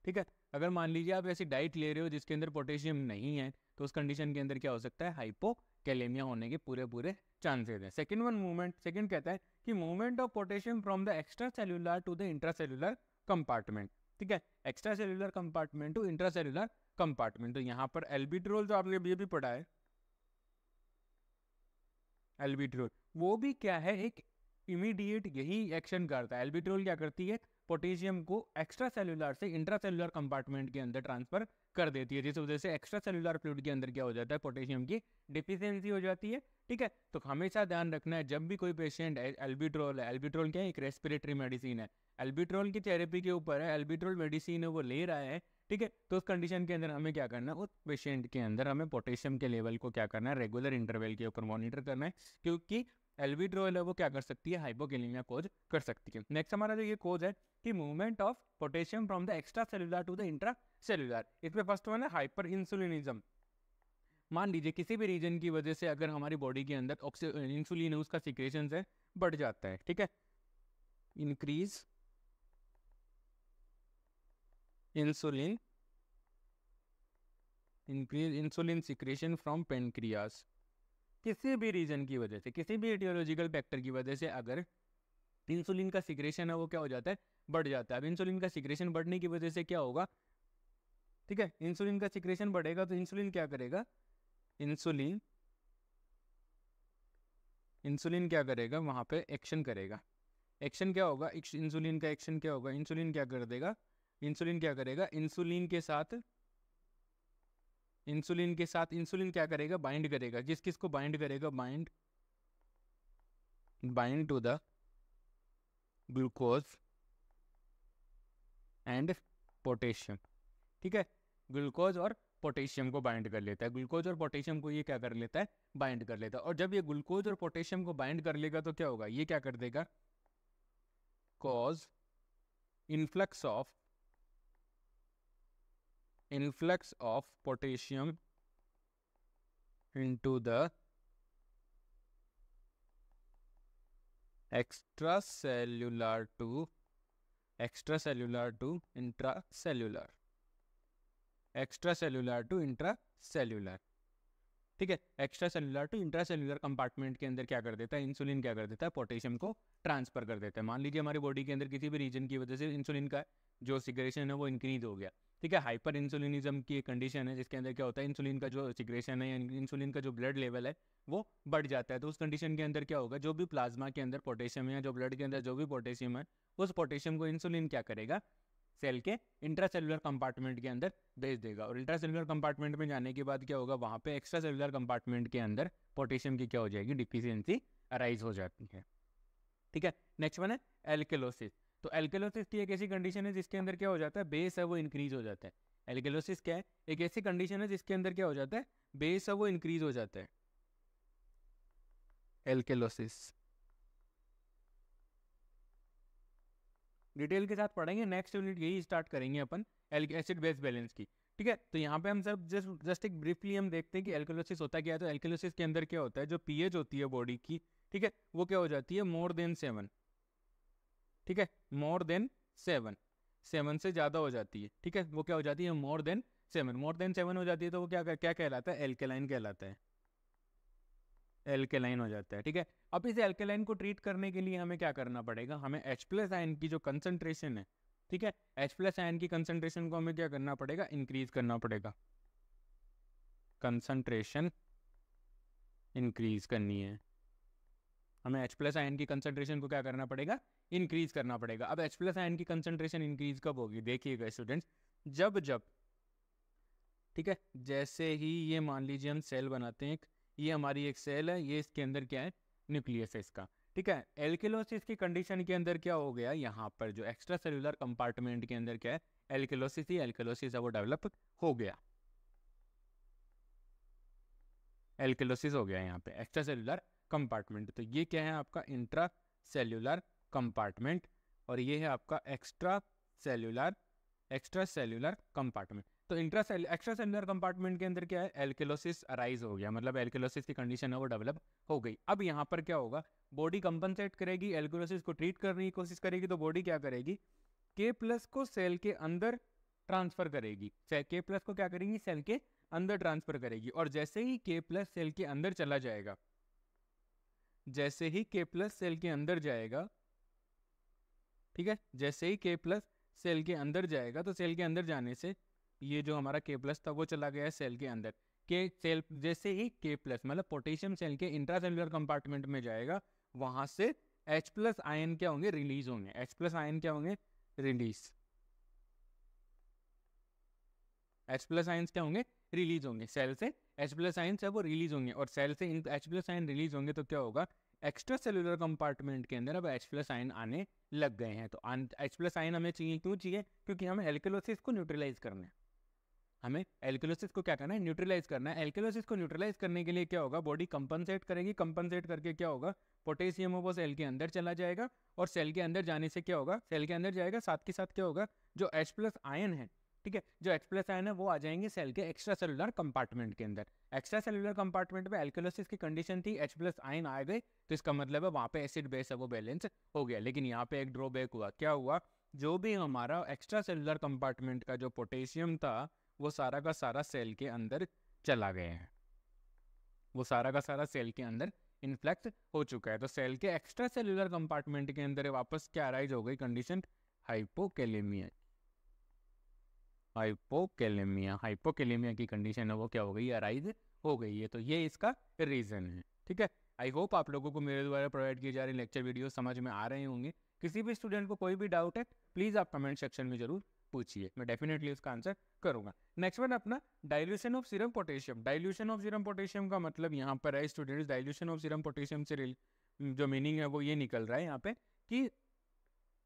ठीक है? अगर मान लीजिए आप ऐसी डाइट ले रहे हो जिसके अंदर पोटेशियम नहीं है तो उस कंडीशन के अंदर क्या हो सकता है? हाइपो कैलेमिया होने के पूरे पूरे चांसेस हैं। सेकेंड वन मूवमेंट सेकेंड कहता है कि movement of potassium from the extracellular to the intracellular compartment ठीक है? Extracellular compartment to intracellular compartment तो यहाँ पर एल्बिट्रोल जो आपने ये भी पढ़ा है एल्बिट्रोल वो भी क्या है? एक इमीडिएट यही एक्शन करता है। एल्बिट्रोल क्या करती है? पोटेशियम को एक्स्ट्रा सेलुलर से इंट्रा सेलुलर कंपार्टमेंट के अंदर ट्रांसफ़र कर देती है। जिस वजह से एक्स्ट्रा सेलुलर फ्लूड के अंदर क्या हो जाता है? पोटेशियम की डिफिशियंसी हो जाती है। ठीक है? तो हमेशा ध्यान रखना है, जब भी कोई पेशेंट एल्बिट्रोल है एल्बिट्रोल क्या है? एक रेस्पिरेटरी मेडिसिन है। एल्बिट्रोल की थेरेपी के ऊपर है एल्बिट्रोल मेडिसिन है, वो ले रहा है। ठीक है? तो उस कंडीशन के अंदर हमें क्या करना है? उस पेशेंट के अंदर हमें पोटेशियम के लेवल को क्या करना है? रेगुलर इंटरवल के ऊपर मॉनिटर करना है। क्योंकि एल्विड्रोल है, वो क्या कर सकती है? हाइपोकेलेमिया कोज कर सकती है। नेक्स्ट हमारा जो ये कोज है कि movement of potassium from the extracellular to the intracellular इसमें फ़र्स्ट वन है हाइपर इंसुलिनिज्म मान लीजिए किसी भी रीजन की वजह से अगर हमारी बॉडी के अंदर इंसुलिन है, उसका सिक्रेशन है, बढ़ जाता है, ठीक है? Increase insulin increase insulin secretion from pancreas किसी भी रीजन की वजह से, किसी भी एटियोलॉजिकल फैक्टर की वजह से अगर इंसुलिन का सिक्रेशन है, वो क्या हो जाता है? बढ़ जाता है। अब इंसुलिन का सिक्रेशन बढ़ने की वजह से क्या होगा? ठीक है इंसुलिन का सिक्रेशन बढ़ेगा तो इंसुलिन क्या करेगा? इंसुलिन इंसुलिन क्या करेगा? वहाँ पे एक्शन करेगा। एक्शन क्या होगा? इंसुलिन का एक्शन क्या होगा? इंसुलिन क्या कर देगा? इंसुलिन क्या करेगा? इंसुलिन के साथ इंसुलिन के साथ इंसुलिन क्या करेगा? बाइंड करेगा। किस किस को बाइंड करेगा? Bind bind to the glucose and potassium. ठीक है? ग्लूकोज और पोटेशियम को बाइंड कर लेता है। ग्लूकोज और पोटेशियम को ये क्या कर लेता है? बाइंड कर लेता है। और जब ये ग्लूकोज और पोटेशियम को बाइंड कर लेगा तो क्या होगा? ये क्या कर देगा? Cause influx of influx of potassium into the extracellular to extracellular to intracellular. Extracellular to intracellular ठीक है extra cellular to intra cellular compartment के अंदर क्या कर देता है? इंसुलिन क्या कर देता है? पोटेशियम को ट्रांसफ़र कर देता है। मान लीजिए हमारी बॉडी के अंदर किसी भी रीजन की वजह से इंसुलिन का जो सिग्रेशन है वो इंक्रीज हो गया। ठीक है हाइपर इंसुलिनिज्म की एक कंडीशन है, जिसके अंदर क्या होता है? इंसुलिन का जो सिग्रेशन है इंसुलिन का जो ब्लड लेवल है, वो बढ़ जाता है। तो उस कंडीशन के अंदर क्या होगा? जो भी प्लाज्मा के अंदर पोटेशियम है जो ब्लड के अंदर जो भी पोटेशियम है, उस पोटेशियम को इंसुलिन क्या करेगा? सेल के इंट्रासेलुलर कंपार्टमेंट के अंदर भेज देगा। और इंट्रासेलुलर कंपार्टमेंट में जाने के बाद क्या होगा? वहाँ पे एक्स्ट्रा सेलुलर कंपार्टमेंट के अंदर पोटेशियम की क्या हो जाएगी? डिफिशियंसी अराइज हो जाती है। ठीक है? नेक्स्ट वन है एल्केलोसिस तो एल्केलोसिस की एक ऐसी कंडीशन है जिसके अंदर क्या हो जाता है? बेस है वो इंक्रीज हो जाता है। एल्केलोसिस क्या है? एक ऐसी कंडीशन है जिसके अंदर क्या हो जाता है? बेस है वो इंक्रीज हो जाता है। एल्केलोसिस डिटेल के साथ पढ़ेंगे नेक्स्ट यूनिट यही स्टार्ट करेंगे अपन एसिड बेस बैलेंस की। ठीक है? तो यहाँ पे हम सब जस्ट जस्ट एक ब्रीफली हम देखते हैं कि एल्कोलोसिस होता क्या है। तो एल्कोलोसिस के अंदर क्या होता है? जो पीएच होती है बॉडी की, ठीक है? वो क्या हो जाती है? मोर देन सेवन ठीक है? मोर देन सेवन सेवन से ज़्यादा हो जाती है। ठीक है? वो क्या हो जाती है? More than seven more than seven हो जाती है तो वो क्या क्या कहलाता है? एल्केलाइन कहलाता है। एल्केलाइन हो जाता है, ठीक है? अब इस एल्केलाइन को ट्रीट करने के लिए हमें क्या करना पड़ेगा? हमें एच प्लस आयन की जो कंसंट्रेशन है, ठीक है? एच प्लस आयन की कंसंट्रेशन को हमें क्या करना पड़ेगा? इंक्रीज करना पड़ेगा। कंसंट्रेशन इंक्रीज करनी है। हमें H प्लस आयन की कंसंट्रेशन को क्या करना पड़ेगा? इंक्रीज करना पड़ेगा। अब H प्लस आयन की कंसंट्रेशन इंक्रीज कब होगी? देखिएगा स्टूडेंट्स जब जब, ठीक है? जैसे ही ये मान लीजिए हम सेल बनाते हैं ये हमारी एक सेल है, ये इसके अंदर क्या है? न्यूक्लियस है इसका। ठीक है? एल्किलोसिस की कंडीशन के अंदर क्या हो गया? यहाँ पर जो एक्स्ट्रा सेलुलर कंपार्टमेंट के अंदर क्या है? एल्किलोसिस ही एल्किलोसिस है, वो डेवलप हो गया। एल्किलोसिस हो गया यहाँ पे एक्स्ट्रा सेलुलर कंपार्टमेंट तो ये क्या है आपका? इंट्रा सेल्यूलर कंपार्टमेंट और ये है आपका extracellular extra cellular compartment तो intra cell extra cellular compartment के अंदर क्या है? एल्किलोसिस अराइज हो गया। मतलब एल्किलोसिस की कंडीशन है, वो डेवलप हो गई। अब यहाँ पर क्या होगा? बॉडी कंपनसेट करेगी एल्किलोसिस को ट्रीट करने की कोशिश करेगी तो बॉडी क्या करेगी? के प्लस को सेल के अंदर ट्रांसफ़र करेगी। के प्लस को क्या करेगी? सेल के अंदर ट्रांसफ़र करेगी। और जैसे ही के प्लस सेल के अंदर चला जाएगा, जैसे ही के प्लस सेल के अंदर जाएगा, ठीक है? जैसे ही के प्लस सेल के अंदर जाएगा तो सेल के अंदर जाने से ये जो हमारा के प्लस था, वो चला गया है सेल के अंदर। के सेल जैसे ही के प्लस मतलब पोटेशियम सेल के इंट्रासेलुलर कंपार्टमेंट में जाएगा, वहाँ से एच प्लस आयन क्या होंगे? रिलीज़ होंगे। एच प्लस आयन क्या होंगे? रिलीज़ एच प्लस आयन क्या होंगे? रिलीज़ होंगे। सेल से एच प्लस आयन है, वो रिलीज़ होंगे। और सेल से एच प्लस आयन रिलीज़ होंगे तो क्या होगा? एक्स्ट्रा सेलुलर कंपार्टमेंट के अंदर अब एच प्लस आयन आने लग गए हैं। तो एच प्लस आयन हमें चाहिए, क्यों चाहिए? क्योंकि हमें एल्केलोसिस को न्यूट्रलाइज करना है। हमें एल्केलोसिस को क्या करना है? न्यूट्रलाइज करना है। एल्केलोसिस को न्यूट्रलाइज करने के लिए क्या होगा? बॉडी कंपनसेट करेगी। कंपनसेट करके क्या होगा? पोटेशियम वो सेल के अंदर चला जाएगा और सेल के अंदर जाने से क्या होगा? सेल के अंदर जाएगा, साथ के साथ क्या होगा? जो एच प्लस आयन है, ठीक है? जो एच प्लस आयन है, वो आ जाएँगे सेल के एक्स्ट्रा सेलुलर कंपार्टमेंट के अंदर। एक्स्ट्रा सेलुलर कंपार्टमेंट में एल्कोलोसिस की कंडीशन थी एच प्लस आयन आ गए तो इसका मतलब है वहाँ पे एसिड बेस है, वो बैलेंस हो गया। लेकिन यहाँ पे एक ड्रॉबैक हुआ। क्या हुआ? जो भी हमारा एक्स्ट्रा सेलुलर कंपार्टमेंट का जो पोटेशियम था वो सारा का सारा सेल के अंदर चला गया है। वो सारा का सारा सेल के अंदर इन्फ्लेक्ट हो चुका है। तो सेल के एक्स्ट्रा सेलुलर कंपार्टमेंट के अंदर वापस क्या अराइज हो गई कंडीशन हाइपोकेलेमिया हाइपोकेलेमिया हाइपोकेलेमिया की कंडीशन है वो क्या हो गई? अराइज हो गई है। तो ये इसका रीज़न है। ठीक है? आई होप आप लोगों को मेरे द्वारा प्रोवाइड की जा रही लेक्चर वीडियो समझ में आ रहे होंगे। किसी भी स्टूडेंट को कोई भी डाउट है प्लीज़ आप कमेंट सेक्शन में ज़रूर पूछिए। मैं डेफिनेटली उसका आंसर करूँगा। नेक्स्ट वन अपना dilution of serum potassium dilution of serum potassium का मतलब यहाँ पर है students dilution of serum potassium से जो मीनिंग है वो ये निकल रहा है यहाँ पे कि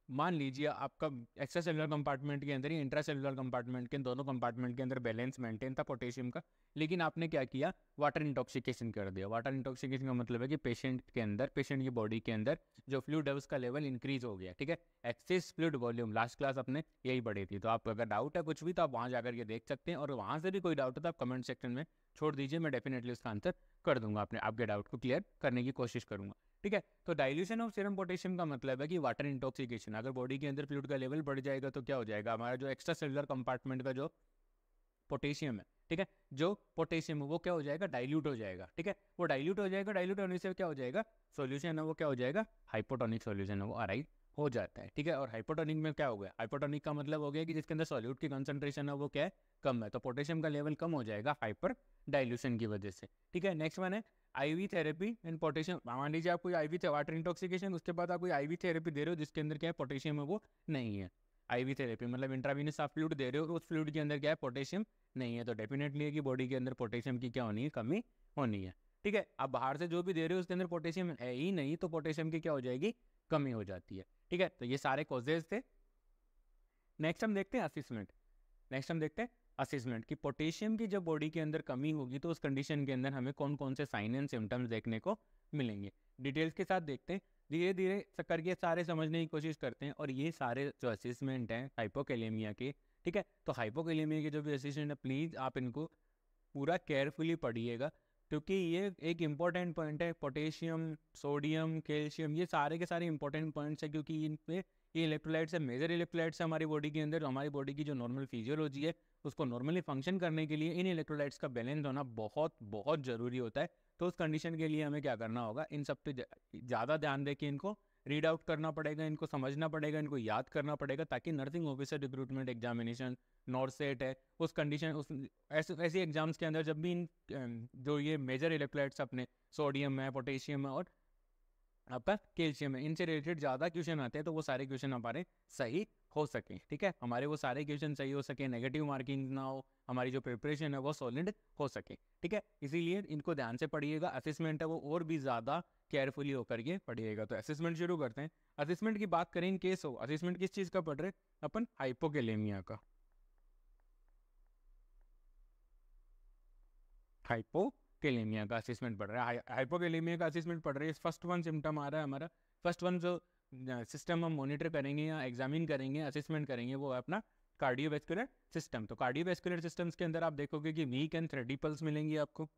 मान लीजिए आपका एक्स्ट्रा सेलुलर कंपार्टमेंट के अंदर ही इंट्रा सेलुलर कंपार्टमेंट के, दोनों कंपार्टमेंट के अंदर बैलेंस मेंटेन था पोटेशियम का, लेकिन आपने क्या किया? वाटर इंटॉक्सिकेशन कर दिया। वाटर इंटॉक्सिकेशन का मतलब है कि पेशेंट के अंदर पेशेंट की बॉडी के अंदर जो फ्लूड है, उसका लेवल इंक्रीज हो गया, ठीक है? Excess fluid volume last class अपने यही बढ़ी थी। तो आप अगर डाउट है कुछ भी तो आप वहाँ जाकर के देख सकते हैं और वहाँ से भी कोई डाउट है तो आप कमेंट सेक्शन में छोड़ दीजिए, मैं डेफिनेटली उसका आंसर कर दूँगा अपने, आपके डाउट को क्लियर करने की कोशिश करूँगा। ठीक है? तो डाइल्यूशन ऑफ़ सीरम पोटेशियम का मतलब है कि वाटर इंटॉक्सिकेशन अगर बॉडी के अंदर फ्लूड का लेवल बढ़ जाएगा तो क्या हो जाएगा? हमारा जो एक्स्ट्रा सेलुलर कंपार्टमेंट का जो पोटेशियम है, ठीक है? जो पोटेशियम है, वो क्या हो जाएगा? डाइल्यूट हो जाएगा, ठीक है? वो डाइल्यूट हो जाएगा डाइल्यूट होने से क्या हो जाएगा? सोल्यूशन है, वो क्या हो जाएगा? हाइपोटोनिक सोल्यूशन है, वो अराइव हो जाता है, ठीक है? और हाइपोटोनिक में क्या हो गया? हाइपोटोनिक का मतलब हो गया कि जिसके अंदर सॉल्यूट की कंसंट्रेशन है, वो क्या है? कम है तो पोटेशियम का लेवल कम हो जाएगा हाइपर डाइल्यूशन की वजह से, ठीक है? नेक्स्ट वन है आईवी थेरेपी एंड पोटेशियम मान लीजिए आप कोई आईवी वाटर इंटॉक्सिकेशन उसके बाद आप कोई आईवी थेरेपी दे रहे हो जिसके अंदर क्या है पोटेशियम है, वो नहीं है। आईवी थेरेपी मतलब इंट्रावीनस आप फ्लूड दे रहे हो, उस फ्लूड के अंदर क्या है पोटेशियम नहीं है तो डेफिनेटली है कि बॉडी के अंदर पोटेशियम की क्या होनी है, कमी होनी है। ठीक है, आप बाहर से जो भी दे रहे हो, उसके अंदर पोटेशियम है ही नहीं तो पोटेशियम की क्या हो जाएगी, कमी हो जाती है। ठीक है तो ये सारे कॉजेज थे। नेक्स्ट हम देखते हैं असिसमेंट नेक्स्ट हम देखते हैं असेसमेंट कि पोटेशियम की जब बॉडी के अंदर कमी होगी तो उस कंडीशन के अंदर हमें कौन कौन से साइन एंड सिम्टम्स देखने को मिलेंगे। डिटेल्स के साथ देखते हैं। धीरे धीरे करके सारे समझने की कोशिश करते हैं और ये सारे जो असेसमेंट हैं हाइपोकेलेमिया के, ठीक है? तो हाइपोकेलेमिया के जो भी असिस्टेंट है प्लीज़ आप इनको पूरा केयरफुली पढ़िएगा, क्योंकि ये एक इंपॉर्टेंट पॉइंट है। पोटेशियम सोडियम कैल्शियम ये सारे के सारे इंपॉर्टेंट पॉइंट्स हैं, क्योंकि इन पे ये इलेक्ट्रोलाइट्स है। मेजर इलेक्ट्रोलाइट्स है हमारी बॉडी के अंदर, हमारी बॉडी की जो नॉर्मल फिजियोलॉजी है उसको नॉर्मली फ़ंक्शन करने के लिए इन इलेक्ट्रोलाइट्स का बैलेंस होना बहुत बहुत ज़रूरी होता है। तो उस कंडीशन के लिए हमें क्या करना होगा? इन सब पे ज़्यादा ध्यान दे के इनको रीड आउट करना पड़ेगा, इनको समझना पड़ेगा, इनको याद करना पड़ेगा, ताकि nursing officer recruitment examination NORCET है। उस कंडीशन उस, ऐसे ऐसे एग्ज़ाम्स के अंदर जब भी इन जो ये मेजर इलेक्ट्रोलाइट्स अपने सोडियम है पोटेशियम है और आपका कैल्शियम है, इनसे रिलेटेड ज़्यादा क्वेश्चन आते हैं तो वो सारे क्वेश्चन हमारे सही हो सके, ठीक है? हमारे वो सारे क्वेश्चन सही हो सके नेगेटिव मार्किंग ना हो, हमारी जो प्रिपरेशन है वो सॉलिड हो सके, ठीक है? इसीलिए इनको ध्यान से पढ़िएगा असेसमेंट है वो और भी ज़्यादा केयरफुली होकर के पढ़िएगा। तो असेसमेंट शुरू करते हैं। असेसमेंट की बात करें इन केस हो असेसमेंट किस चीज़ का पढ़ रहे अपन हाइपोकेलेमिया का। हाइपो केलेमिया का असेसमेंट पढ़ रहा है। हाइपोकेलेमिया का असेसमेंट पढ़ रहे हैं। फ़र्स्ट वन सिम्टम आ रहा है हमारा। फ़र्स्ट वन जो सिस्टम हम मॉनिटर करेंगे या एग्जामिन करेंगे असेसमेंट करेंगे, वो है अपना कार्डियोवेस्कुलर सिस्टम तो कार्डियोवेस्कुलर सिस्टम्स के अंदर आप देखोगे कि वीक एंड थ्रेडी पल्स मिलेंगी आपको.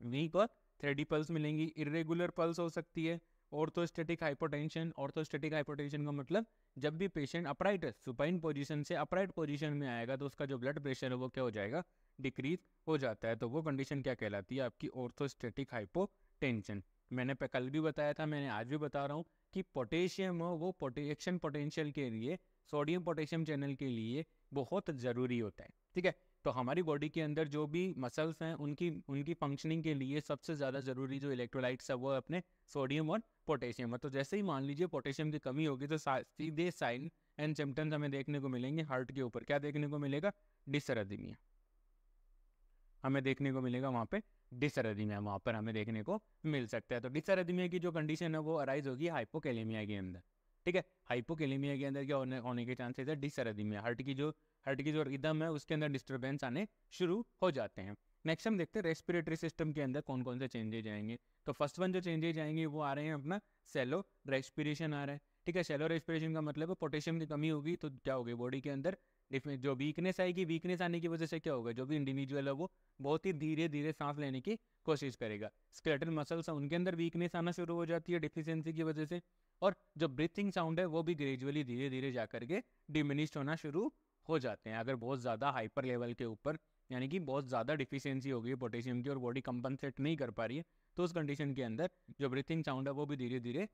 वीक और थ्रेडी पल्स मिलेंगी. इरेगुलर पल्स हो सकती है. ऑर्थोस्टेटिक हाइपोटेंशन ऑर्थोस्टेटिक हाइपोटेंशन का मतलब जब भी पेशेंट अपराइट सुपाइन पोजीशन से अपराइट पोजीशन में आएगा तो उसका जो ब्लड प्रेशर है, वो क्या हो जाएगा? डिक्रीज हो जाता है. तो वो कंडीशन क्या कहलाती है? आपकी ऑर्थोस्टेटिक हाइपोटेंशन मैंने कल भी बताया था, मैंने आज भी बता रहा हूँ कि पोटेशियम हो, वो पोटेक्शन पोटेंशियल के लिए, सोडियम पोटेशियम चैनल के लिए बहुत ज़रूरी होता है, ठीक है? तो हमारी बॉडी के अंदर जो भी मसल्स हैं, उनकी उनकी फंक्शनिंग के लिए सबसे ज़्यादा ज़रूरी जो इलेक्ट्रोलाइट्स है, वो अपने सोडियम और पोटेशियम। है तो जैसे ही मान लीजिए पोटेशियम की कमी होगी तो सीधे साइन एंड सिम्टम्स हमें देखने को मिलेंगे हार्ट के ऊपर। क्या देखने को मिलेगा? डिसरदीमिया हमें देखने को मिलेगा वहाँ पे डिसरदीमिया वहाँ पर हमें देखने को मिल सकता है। तो डिसरदीमिया की जो कंडीशन है वो अराइज होगी हाइपोकेलेमिया के अंदर। ठीक है? हाइपोकेलेमिया के अंदर क्या होने होने के चांसेस है डिसरदीमिया हार्ट की जो हार्ट की जो रिदम है उसके अंदर डिस्टर्बेंस आने शुरू हो जाते हैं। नेक्स्ट हम देखते हैं रेस्पिरेटरी सिस्टम के अंदर कौन कौन से चेंजेज आएँगे। तो फ़र्स्ट वन जो चेंजेज आएँगे वो आ रहे हैं अपना सेलो रेस्पिरेशन आ रहा है। ठीक है? सेलो रेस्पिरेशन का मतलब है पोटेशियम की कमी होगी तो क्या होगी? बॉडी के अंदर जो वीकनेस आएगी वीकनेस आने की वजह से क्या होगा? जो भी इंडिविजुअल है वो बहुत ही धीरे धीरे सांस लेने की कोशिश करेगा। स्केलेटल मसल्स हैं, उनके अंदर वीकनेस आना शुरू हो जाती है डिफिशियंसी की वजह से और जो ब्रीथिंग साउंड है वो भी ग्रेजुअली धीरे धीरे जा करके डिमिनिश्ड होना शुरू हो जाते हैं। अगर बहुत ज़्यादा हाइपर लेवल के ऊपर, यानी कि बहुत ज़्यादा डिफिशियंसी हो गई पोटेशियम की और बॉडी कंपनसेट नहीं कर पा रही है तो उस कंडीशन के अंदर जो ब्रीथिंग साउंड है वो भी धीरे धीरे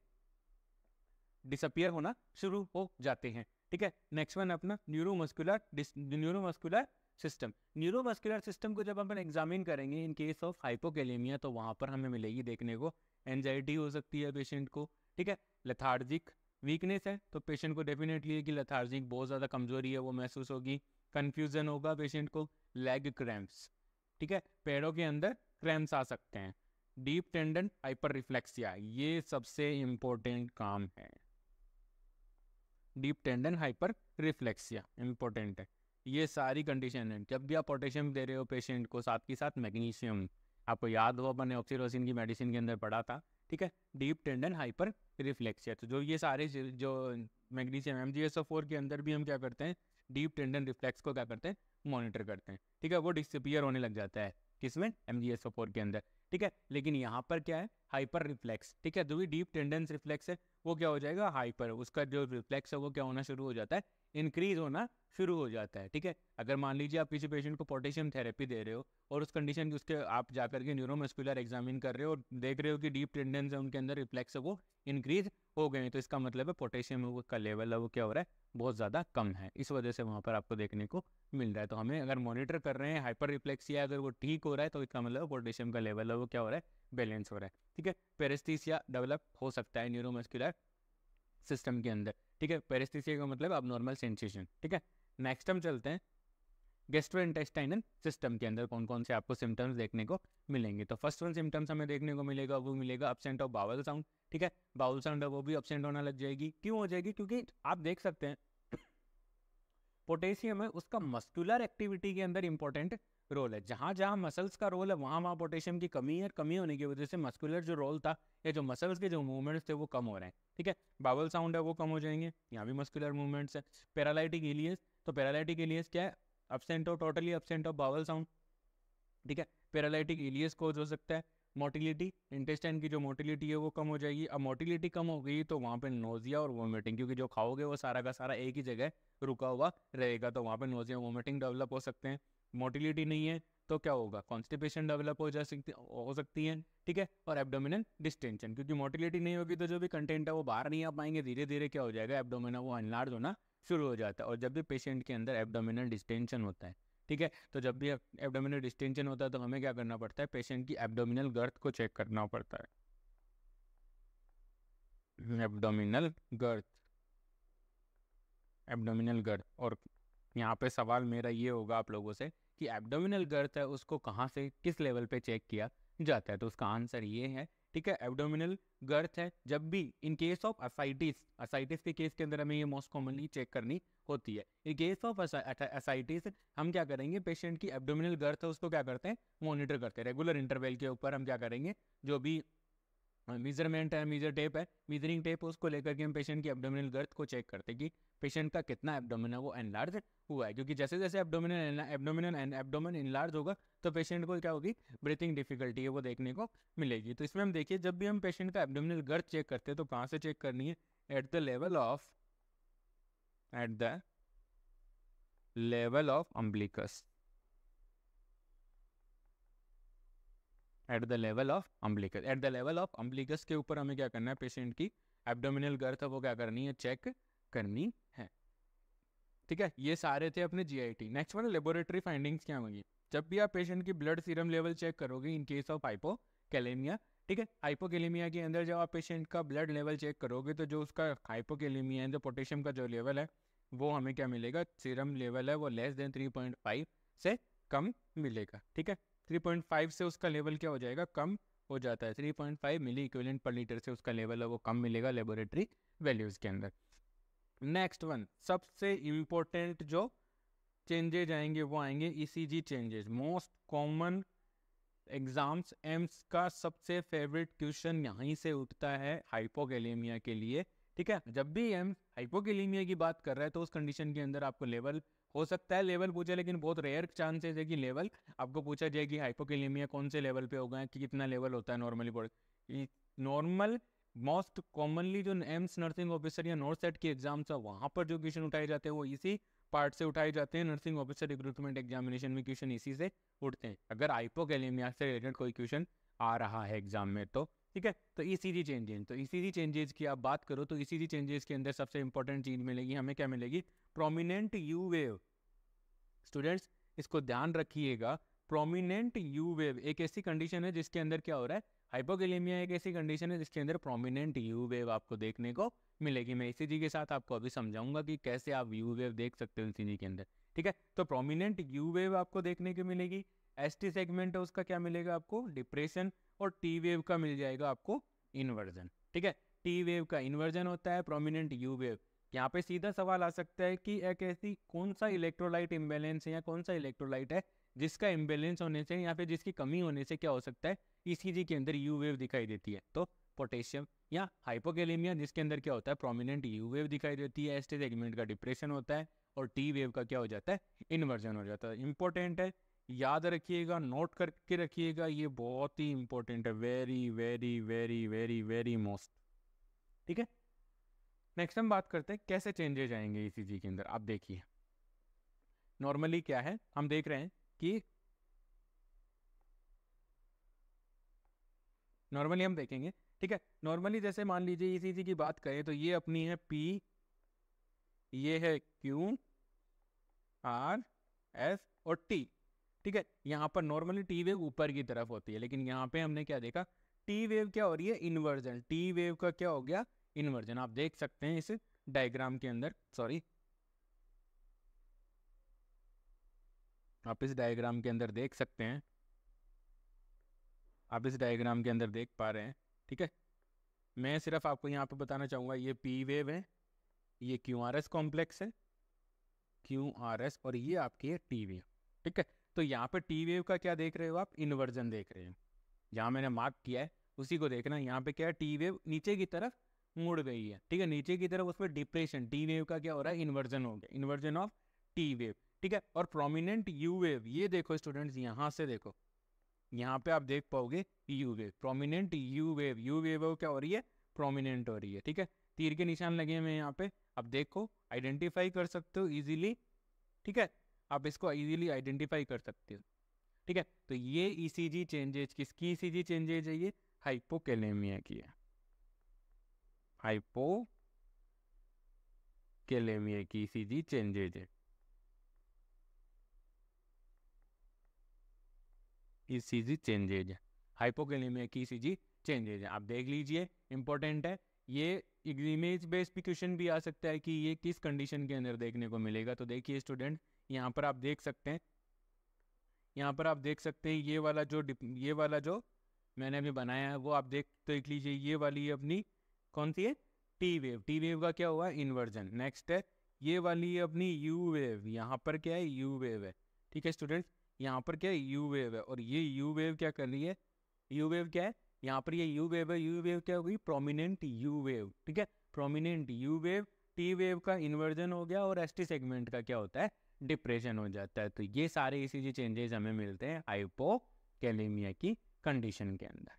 डिसअपियर होना शुरू हो जाते हैं। ठीक है? नेक्स्ट वन अपना neuromuscular neuromuscular system neuromuscular system को जब अपन एग्जामिन करेंगे इन केस ऑफ़ हाइपोकेलेमिया तो वहाँ पर हमें मिलेगी देखने को। एनजाइटी हो सकती है पेशेंट को। ठीक है? लथार्जिक वीकनेस है तो पेशेंट को डेफिनेटली कि लेथार्जिक बहुत ज़्यादा कमज़ोरी है, वो महसूस होगी। कन्फ्यूज़न होगा पेशेंट को लेग क्रैम्प्स ठीक है? पैरों के अंदर क्रैम्प्स आ सकते हैं। डीप टेंडन हाइपर रिफ्लेक्सिया ये सबसे इम्पोर्टेंट काम है। Deep tendon, hyperreflexia important है। ये सारी कंडीशन है। जब भी आप पोटेशियम दे रहे हो पेशेंट को, साथ के साथ मैग्नीशियम, आपको याद हो अपने ऑक्सीरोसिन की मेडिसिन के अंदर पढ़ा था, ठीक है? Deep tendon, hyperreflexia. तो जो ये सारे जो magnesium M G S O four के अंदर भी हम क्या करते हैं, डीप टेंडन रिफ्लेक्स को क्या करते हैं, मॉनिटर करते हैं, ठीक है? वो डिसपियर होने लग जाता है। किसमें? M G S O four के अंदर। ठीक है? लेकिन यहाँ पर क्या है? हाइपर रिफ्लेक्स ठीक है? जो भी डीप टेंडेंस रिफ्लेक्स है, वो क्या हो जाएगा? हाइपर उसका जो रिफ्लेक्स है, वो क्या होना शुरू हो जाता है? इंक्रीज होना शुरू हो जाता है, ठीक है? अगर मान लीजिए आप किसी पेशेंट को पोटेशियम थेरेपी दे रहे हो और उस कंडीशन की उसके, आप जाकर के न्यूरोमस्कुलर एग्जामिन कर रहे हो और देख रहे हो कि डीप टेंडेंस है, उनके अंदर रिफ्लेक्स है, वो इंक्रीज हो गए तो इसका मतलब है पोटेशियम का लेवल है वो क्या हो रहा है? बहुत ज़्यादा कम है। इस वजह से वहाँ पर आपको देखने को मिल रहा है। तो हमें अगर मॉनिटर कर रहे हैं हाइपर रिफ्लेक्सिया अगर वो ठीक हो रहा है तो इसका मतलब पोटेशियम का लेवल है वो क्या हो रहा है? बैलेंस हो रहा है। ठीक है? पेरेस्थीसिया डेवलप हो सकता है न्यूरोमस्कुलर सिस्टम के अंदर। ठीक है? पेरेस्थीसिया का मतलब अब नॉर्मल सेंसेशन ठीक है? नेक्स्ट हम चलते हैं। गेस्ट्रो सिस्टम के अंदर कौन कौन से आपको सिम्टम्स देखने को मिलेंगे। तो फ़र्स्ट वन सिम्टम्स हमें देखने को मिलेगा, वो मिलेगा अपसेंट ऑफ़ बावल साउंड ठीक है? बाउल साउंड है, वो भी अपसेंट होना लग जाएगी। क्यों हो जाएगी? क्योंकि आप देख सकते हैं पोटेशियम है, उसका मस्कुलर एक्टिविटी के अंदर इंपॉर्टेंट रोल है। जहाँ जहाँ मसल्स का रोल है, वहाँ वहाँ पोटेशियम की कमी है, कमी होने की वजह से मस्कुलर जो रोल था, या जो मसल्स के जो मूवमेंट्स थे, वो कम हो रहे हैं, ठीक है? बावल साउंड है, वो कम हो जाएँगे, यहाँ भी मस्कुलर मूवमेंट्स है। पैरालाइटिक एलियस तो पैरालाइटिक एलियस क्या है? Absent of totally absent of bowel sound ठीक है? पैरालाइटिक एलियस कोज हो सकता है मोटिलिटी इंटेस्टाइन की जो मोटिलिटी है वो कम हो जाएगी। अब मोटिलिटी कम हो गई तो वहाँ पे नोजिया और वोमिटिंग क्योंकि जो खाओगे वो सारा का सारा एक ही जगह रुका हुआ रहेगा तो वहाँ पे नोजिया वोमिटिंग डेवलप हो सकते हैं। मोटिलिटी नहीं है तो क्या होगा? कॉन्स्टिपेशन डेवलप हो जा सकती, हो सकती है, ठीक है? और एब्डोमिनल डिस्टेंशन क्योंकि मोटिलिटी नहीं होगी तो जो भी कंटेंट है वो बाहर नहीं आ पाएँगे धीरे धीरे क्या हो जाएगा? एब्डोमिनल वो अनलार्ज होना शुरू हो जाता है और जब भी पेशेंट के अंदर एब्डोमिनल डिस्टेंशन होता है, ठीक है? तो जब भी एब्डोमिनल डिस्टेंशन होता है तो हमें क्या करना पड़ता है? पेशेंट की एब्डोमिनल गर्थ को चेक करना पड़ता है। एब्डोमिनल गर्थ एब्डोमिनल गर्थ और यहाँ पे सवाल मेरा ये होगा आप लोगों से कि एब्डोमिनल गर्थ है, उसको कहाँ से, किस लेवल पे चेक किया जाता है? तो उसका आंसर ये है ठीक है एब्डोमिनल गर्थ है, जब भी in case of ascites ascites के केस के अंदर हमें ये मोस्ट कॉमनली चेक करनी होती है। इन केस ऑफ़ असाइटिस हम क्या करेंगे पेशेंट की एब्डोमिनल गर्थ है, उसको क्या करते हैं मॉनिटर करते हैं। रेगुलर इंटरवेल के ऊपर हम क्या करेंगे, जो भी मीजरमेंट है मीजर टेप है मीजरिंग टेप है उसको लेकर के हम पेशेंट की एब्डोमिनल गर्थ को चेक करते हैं कि पेशेंट का कितना एब्डोमिन है, वो एनलार्ज हुआ है। क्योंकि जैसे जैसे abdominal abdominal and abdomen enlarge होगा तो पेशेंट को क्या होगी? ब्रीथिंग डिफिकल्टी है वो देखने को मिलेगी। तो इसमें हम देखिए, जब भी हम पेशेंट का एब्डोमिनल गर्थ चेक करते हैं तो कहाँ से चेक करनी है? At the level of at the level of umbilicus at the level of umbilicus at the level of umbilicus के ऊपर हमें क्या करना है? पेशेंट की एब्डोमिनल गर्थ वो क्या करनी है? चेक करनी है। ठीक है? ये सारे थे अपने जीआईटी नेक्स्ट वाले लेबोरेटरी फाइंडिंग्स क्या होंगी? जब भी आप पेशेंट की ब्लड सीरम लेवल चेक करोगे इन केस ऑफ़ हाइपोकैलेमिया ठीक है? हाइपोकेलेमिया के अंदर जब आप पेशेंट का ब्लड लेवल चेक करोगे तो जो उसका हाइपोकेलेमिया है जो पोटेशियम का जो लेवल है, वो हमें क्या मिलेगा? सीरम लेवल है, वो लेस देन 3.5 से कम मिलेगा, ठीक है? 3.5 से उसका लेवल क्या हो जाएगा? कम हो जाता है। 3.5 मिली इक्विवेलेंट पर लीटर से उसका लेवल है, वो कम मिलेगा लेबोरेटरी वैल्यूज़ के अंदर। नेक्स्ट वन सबसे इम्पोर्टेंट जो चेंजेज आएँगे, वो आएँगे ECG changes most common exams AIIMS का सबसे फेवरेट क्वेश्चन यहीं से उठता है हाइपोकेलेमिया के लिए, ठीक है? जब भी एम हाइपोकेलेमिया की बात कर रहा है तो उस कंडीशन के अंदर आपको लेवल हो सकता है लेवल पूछे, लेकिन बहुत रेयर चांसेस है कि लेवल आपको पूछा जाए कि हाइपोकेलेमिया कौन से लेवल पे होगा, कि कितना लेवल होता है normally body normal most commonly जो एम्स नर्सिंग ऑफिसर या नॉर्थ सेट के एग्ज़ाम्स है, वहाँ पर जो क्वेश्चन उठाए जाते हैं, वो इसी पार्ट से उठाए जाते हैं। नर्सिंग ऑफिसर रिक्रूटमेंट एग्जामिनेशन में क्वेश्चन इसी से उठते हैं। अगर हाइपोकैलेमिया से रिलेटेड कोई क्वेश्चन आ रहा है एग्ज़ाम में तो ठीक है? तो ई सी जी चेंजेज तो ई सी जी चेंजेज की आप बात करो तो ई सी जी चेंजेस के अंदर सबसे इंपॉर्टेंट चीज़ मिलेगी, हमें क्या मिलेगी? प्रोमिनेंट यू वेव स्टूडेंट्स इसको ध्यान रखिएगा। प्रोमिनेंट यू वेव एक ऐसी कंडीशन है जिसके अंदर क्या हो रहा है? हाइपोकेलेमिया एक ऐसी कंडीशन है जिसके अंदर प्रोमिनेंट यू वेव आपको देखने को मिलेगी। मैं इसी जी के साथ आपको अभी समझाऊँगा कि कैसे आप यू वेव देख सकते हो इसी के अंदर, ठीक है? तो प्रोमिनेंट यू वेव आपको देखने को मिलेगी एस टी सेगमेंट है उसका क्या मिलेगा आपको? डिप्रेशन और टी वेव का मिल जाएगा आपको इन्वर्जन ठीक है? टी वेव का इन्वर्जन होता है प्रोमिनेंट यू वेव यहाँ पे सीधा सवाल आ सकता है कि एक ऐसी कौन सा इलेक्ट्रोलाइट इम्बेलेंस है या कौन सा इलेक्ट्रोलाइट है जिसका इम्बेलेंस होने से या फिर जिसकी कमी होने से क्या हो सकता है? ईसीजी के अंदर यू वेव दिखाई देती है। तो पोटेशियम या हाइपोकेलेमिया जिसके अंदर क्या होता है? प्रोमिनेंट यू वेव दिखाई देती है एस्टे सेगमेंट का डिप्रेशन होता है और टी वेव का क्या हो जाता है? इन्वर्जन हो जाता है। इंपॉर्टेंट है, याद रखिएगा नोट करके रखिएगा, ये बहुत ही इंपॉर्टेंट है। Very very very very very most ठीक है? नेक्स्ट हम बात करते हैं, कैसे चेंजेज आएँगे ईसीजी के अंदर? आप देखिए। नॉर्मली क्या है? हम देख रहे हैं कि नॉर्मली हम देखेंगे ठीक है नॉर्मली जैसे मान लीजिए ईसीजी की बात करें तो ये अपनी है पी ये है क्यू आर एस और टी ठीक है, यहाँ पर नॉर्मली टी वेव ऊपर की तरफ़ होती है, लेकिन यहाँ पे हमने क्या देखा? टी वेव क्या हो रही है? इन्वर्जन टी वेव का क्या हो गया? इन्वर्जन आप देख सकते हैं इस डायग्राम के अंदर सॉरी आप इस डायग्राम के अंदर देख सकते हैं। आप इस डायग्राम के अंदर देख पा रहे हैं। ठीक है? मैं सिर्फ़ आपको यहाँ पे बताना चाहूँगा, ये पी वेव है, ये क्यू आर एस कॉम्प्लेक्स है क्यू आर एस और ये आपकी है टी वेव ठीक है? तो यहाँ पे टी वेव का क्या देख रहे हो आप? इन्वर्जन देख रहे हो। जहाँ मैंने मार्क किया है, उसी को देखना, यहाँ पे क्या है? टी वेव नीचे की तरफ़ मुड़ गई है, ठीक है? नीचे की तरफ़ उसमें डिप्रेशन टी वेव का क्या हो रहा है? इन्वर्जन हो गया इन्वर्जन ऑफ़ टी वेव ठीक है? और प्रोमिनेंट यू वेव ये देखो स्टूडेंट्स यहाँ से देखो, यहाँ पे आप देख पाओगे U wave prominent U wave U wave क्या हो रही है? प्रोमिनेंट हो रही है, ठीक है? तीर के निशान लगे हुए हैं यहाँ पे, अब देखो आइडेंटिफाई कर सकते हो इजीली ठीक है? आप इसको इजीली आइडेंटिफाई कर सकते हो, ठीक है? तो ये ईसीजी चेंजेज किसकी ईसीजी चेंजेज है ये? हाइपोकेलेमिया की है। हाइपोकेलेमिया की ईसीजी चेंजेज है। ईसीजी चेंजेज है। हाइपोकेलेमिया की ईसीजी चेंजेज है आप देख लीजिए इंपॉर्टेंट है। ये इमेज बेस्ड भी क्वेश्चन भी आ सकता है कि ये किस कंडीशन के अंदर देखने को मिलेगा। तो देखिए स्टूडेंट यहाँ पर आप देख सकते हैं। यहाँ पर आप देख सकते हैं, ये वाला जो ये वाला जो मैंने अभी बनाया है, वो आप देख देख लीजिए, ये वाली अपनी कौन सी है? टी वेव टी वेव का क्या हुआ? इन्वर्जन नेक्स्ट है, ये वाली है अपनी यू वेव यहाँ पर क्या है? यू वेव है। ठीक है स्टूडेंट्स यहाँ पर क्या है? यू वेव है। और ये यू वेव क्या कर रही है? यू वेव क्या है? यहाँ पर ये यू वेव है यू वेव क्या होगी? प्रोमिनेंट यू वेव ठीक है? Prominent U wave T wave का इन्वर्जन हो गया और एस टी सेगमेंट का क्या होता है? डिप्रेशन हो जाता है। तो ये सारे इसी जी चेंजेस हमें मिलते हैं हाइपोकेलेमिया की कंडीशन के अंदर,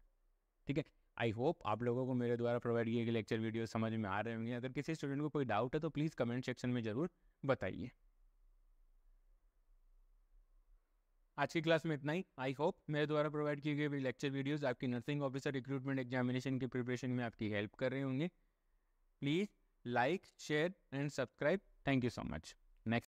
ठीक है? आई होप आप लोगों को मेरे द्वारा प्रोवाइड किए गए लेक्चर वीडियो समझ में आ रहे होंगे। अगर किसी स्टूडेंट को कोई डाउट है तो प्लीज़ कमेंट सेक्शन में ज़रूर बताइए। आज की क्लास में इतना ही. आई होप मेरे द्वारा प्रोवाइड किए गए लेक्चर वीडियोस आपकी नर्सिंग ऑफिसर रिक्रूटमेंट एग्जामिनेशन की प्रिपरेशन में आपकी हेल्प कर रहे होंगे. Please like share and subscribe thank you so much